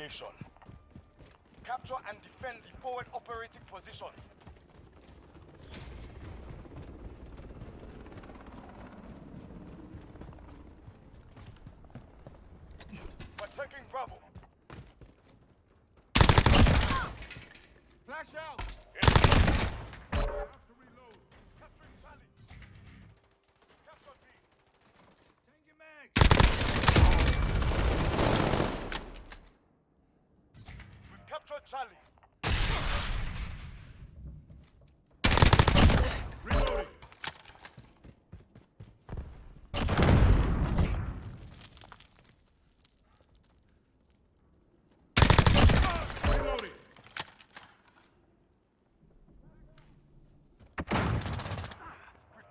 domination. Capture and defend the forward operating positions. We're taking Bravo. Flash out! We've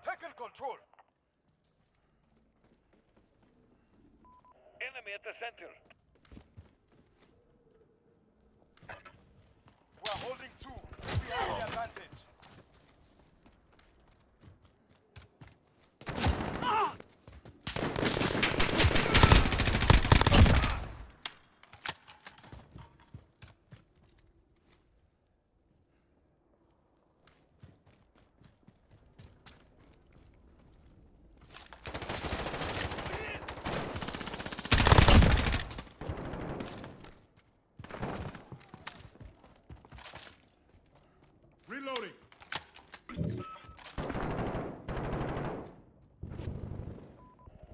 taken control. Enemy at the center. We're holding two. We have the advantage. Reloading!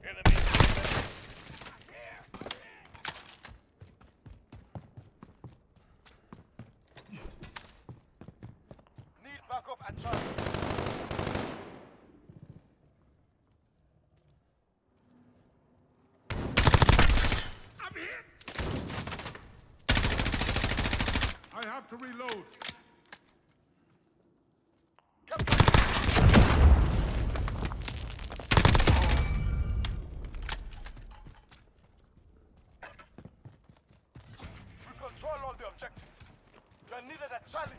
Enemy at the center. At Charlie. I have to reload! Control all the objectives. You're needed at Charlie.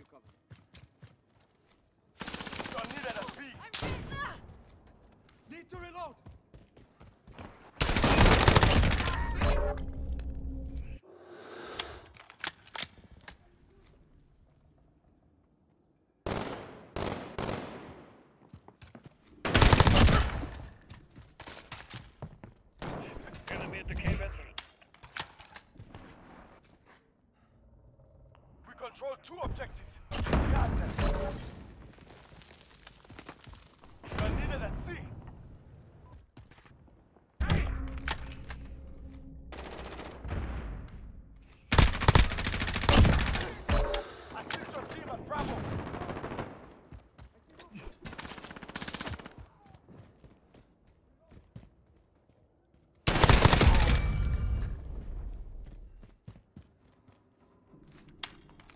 I'll give you cover. You're needed at B. Need to reload. Enemy at the cave entrance. We control two objectives. Guard them. You're needed at C. Assist your team at Bravo.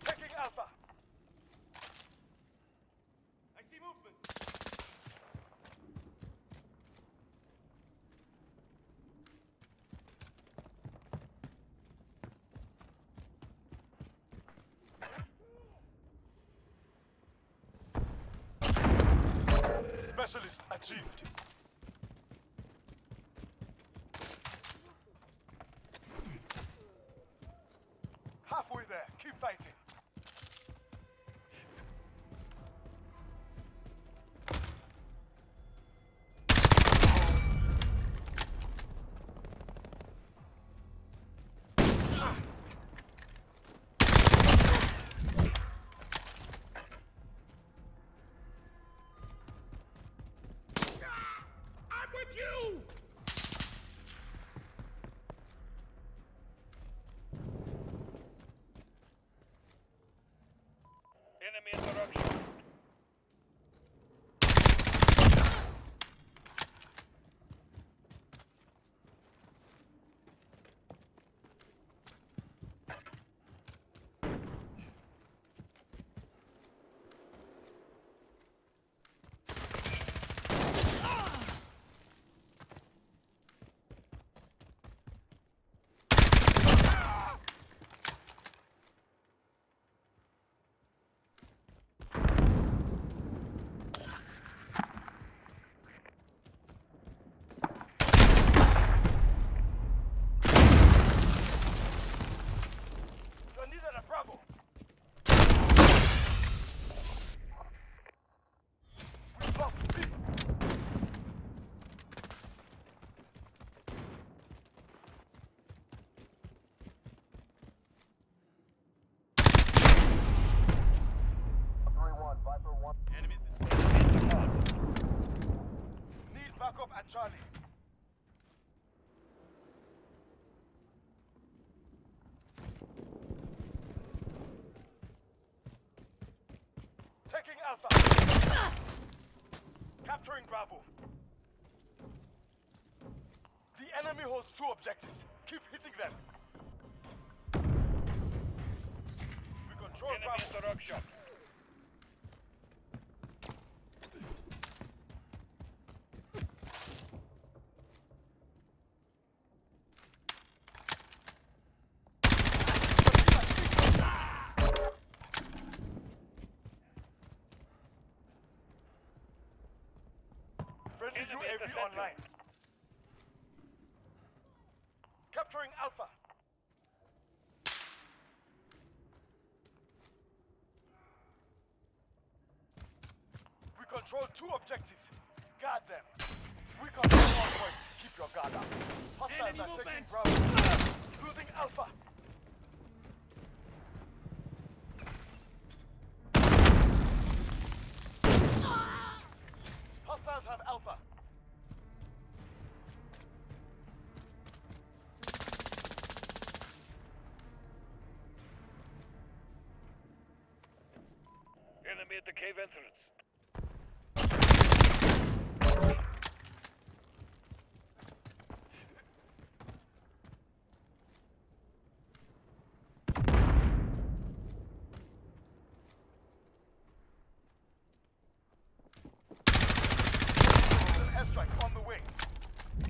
Taking Alpha. I see movement. Specialist achieved. Halfway there. Keep fighting. I'm with you! Charlie. Taking Alpha. Capturing Bravo. The enemy holds two objectives. Keep hitting them. We control Enemy Bravo. at the rock shop. Friendly Enemy UAV online. Capturing Alpha. We control two objectives. Guard them. We control all points. Keep your guard up. Hostiles Enemy are taking movement. Bravo. Losing Alpha. Hostiles have Alpha. Enemy at the cave entrance. An airstrike on the way.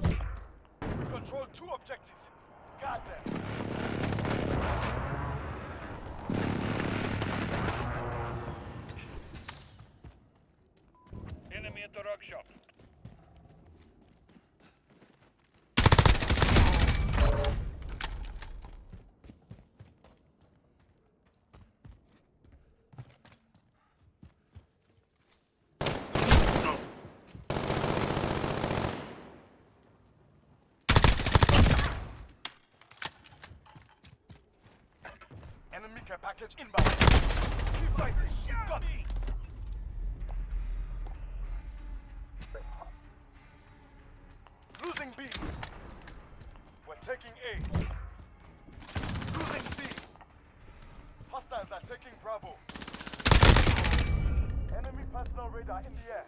We control two objectives. Guard them. Enemy at the rock shop. Enemy care package inbound. Keep fighting. Got A. C. Hostiles are taking Bravo. Enemy personal radar in the air.